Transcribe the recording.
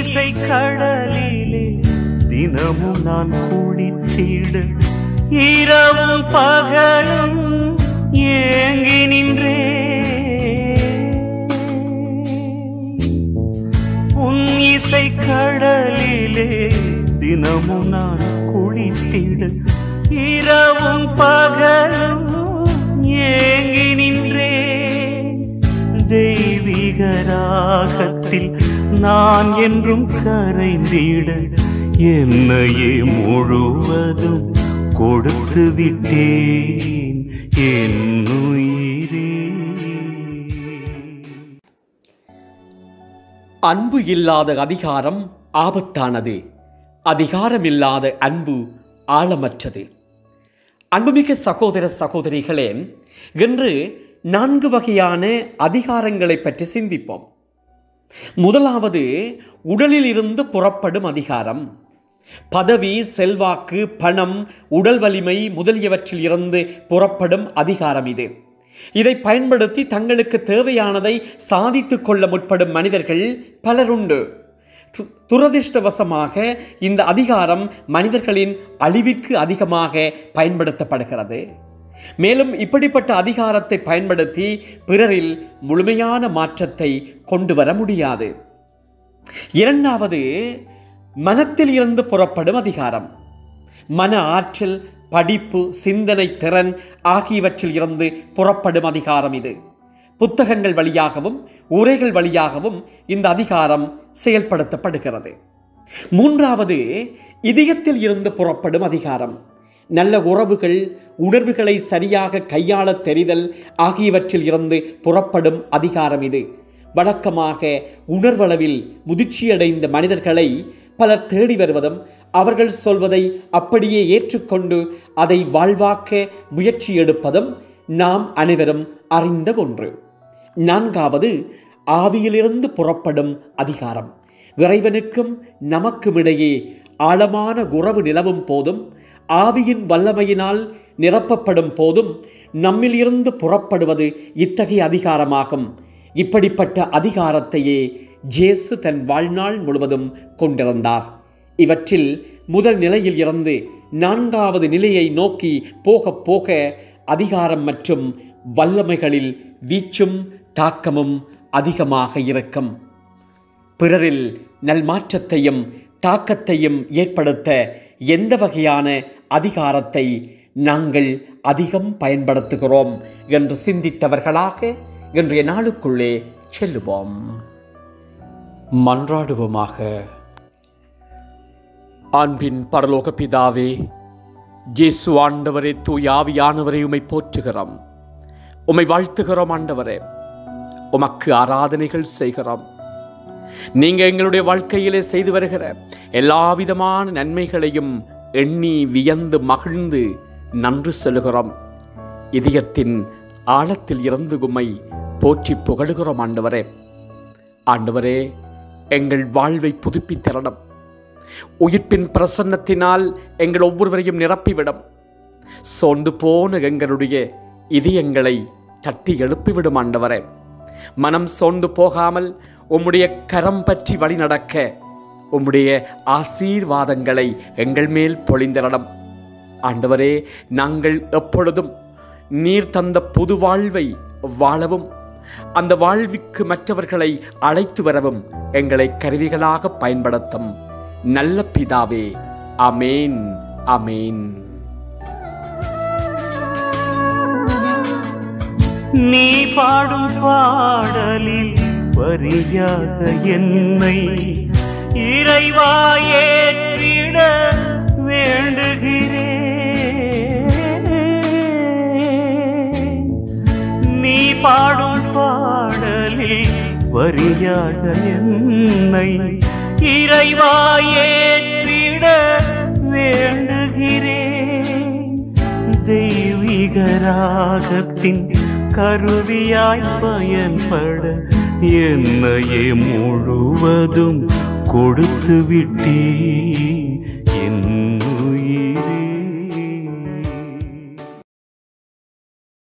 இசை கடலிலே தினமும் நான் குளித்திட. இரவும் பகலும் ஏங்கி நின்றே. உன் இசை கடலிலே தினமும் நான் குளித்திட. இரவும் பகலும் ஏங்கி நின்றே. தெய்வீக ராகத்தில் நான் என்றும் கரைந்திட என்னையே முழுவதும் கொடுத்து விட்டேன். என் அன்பு இல்லாத அதிகாரம் ஆபத்தானது. அதிகாரமில்லாத அன்பு ஆழமற்றது. அன்புமிக்க சகோதர சகோதரிகளே இன்று நான்கு வகையான அதிகாரங்களை பற்றி சிந்திப்போம். முதலாவது உடலில் இருந்து புறப்படும் அதிகாரம். பதவி செல்வாக்கு பணம் உடல் வலிமை முதலியவற்றில் இருந்து புறப்படும் அதிகாரம் இது. இதை பயன்படுத்தி தங்களுக்கு தேவையானதை சாதித்துக் கொள்ள முற்படும் மனிதர்கள் பலருண்டு. து- துரதிர்ஷ்டவசமாக இந்த அதிகாரம் மனிதர்களின் அழிவிற்கு அதிகமாக பயன்படுத்தப்படுகிறது. மேலும் இப்படிப்பட்ட அதிகாரத்தை பயன்படுத்தி பிறரில் முழுமையான மாற்றத்தை கொண்டு வர முடியாது. இரண்டாவது மனத்தில் இருந்து புறப்படும் அதிகாரம். மன ஆற்றல் படிப்பு சிந்தனை திறன் ஆகியவற்றில் இருந்து புறப்படும் அதிகாரம் இது. புத்தகங்கள் வழியாகவும் உரைகள் வழியாகவும் இந்த அதிகாரம் செயல்படுத்தப்படுகிறது. மூன்றாவது இதயத்தில் இருந்து புறப்படும் அதிகாரம். நல்ல உறவுகள் உணர்வுகளை சரியாக கையாளத் தெரிதல் ஆகியவற்றில் இருந்து புறப்படும் அதிகாரம் இது. வழக்கமாக உணர்வளவில் முதிர்ச்சியடைந்த மனிதர்களை பலர் தேடி வருவதும் அவர்கள் சொல்வதை அப்படியே ஏற்றுக்கொண்டு அதை வாழ்வாக்க முயற்சி எடுப்பதும் நாம் அனைவரும் அறிந்த ஒன்று. நான்காவது ஆவியிலிருந்து புறப்படும் அதிகாரம். இறைவனுக்கும் நமக்கும் இடையே ஆழமான உறவு நிலவும் போதும் ஆவியின் வல்லமையினால் நிரப்பப்படும் போதும் நம்மிலிருந்து புறப்படுவது இத்தகைய அதிகாரமாகும். இப்படிப்பட்ட அதிகாரத்தையே ஜேசு தன் வாழ்நாள் முழுவதும் கொண்டிருந்தார். இவற்றில் முதல் நிலையில் இருந்து நான்காவது நிலையை நோக்கி போக போக அதிகாரம் மற்றும் வல்லமைகளில் வீச்சும் தாக்கமும் அதிகமாக இருக்கும். பிறரில் நல்மாற்றத்தையும் தாக்கத்தையும் ஏற்படுத்த எந்த வகையான அதிகாரத்தை நாங்கள் அதிகம் பயன்படுத்துகிறோம் என்று சிந்தித்தவர்களாக இன்றைய நாளுக்குள்ளே செல்லுவோம். மன்றாடுவோமாக. அன்பின் பரலோக பிதாவே ஜேசு ஆண்டவரே தூயாவியானவரை உமை போற்றுகிறோம். உமை வாழ்த்துகிறோம் ஆண்டவரே. உமக்கு ஆராதனைகள் செய்கிறோம். நீங்க எங்களுடைய வாழ்க்கையிலே செய்து வருகிற எல்லா விதமான நன்மைகளையும் எண்ணி வியந்து மகிழ்ந்து நன்று செல்கிறோம் இதயத்தின் ஆழத்தில் இருந்து கும்மை போற்றி புகழுகிறோம் ஆண்டவரே. ஆண்டவரே எங்கள் வாழ்வை புதுப்பித்தரணும். உயிர்ப்பின் பிரசன்னத்தினால் எங்கள் ஒவ்வொருவரையும் நிரப்பிவிடும். சோர்ந்து போன எங்களுடைய இதயங்களை தட்டி எழுப்பிவிடும் ஆண்டவரே. மனம் சோர்ந்து போகாமல் உம்முடைய கரம் பற்றி வழி நடக்க உம்முடைய ஆசீர்வாதங்களை எங்கள் மேல் பொழிந்தரணும் ஆண்டவரே நாங்கள் எப்பொழுதும் நீர் தந்த புது வாழ்வை வாழவும் அந்த வாழ்விற்கு மற்றவர்களை அழைத்து வரவும் எங்களை கருவிகளாக பயன்படுத்தும் நல்ல பிதாவே. அமேன் அமேன் நீ பாடும் பாடலில் வரியாக என்னை இறைவா ஏற்றிட வேண்டுகிறேன். நீ பாடும் பாடலில் வரியாக என்னை இறைவா ஏற்றிட வேண்டுகிறேன். தெய்வீக ராகத்தின் கருவியாய் பயன்பட என்னையே முழுவதும் கொடுத்து விட்டீ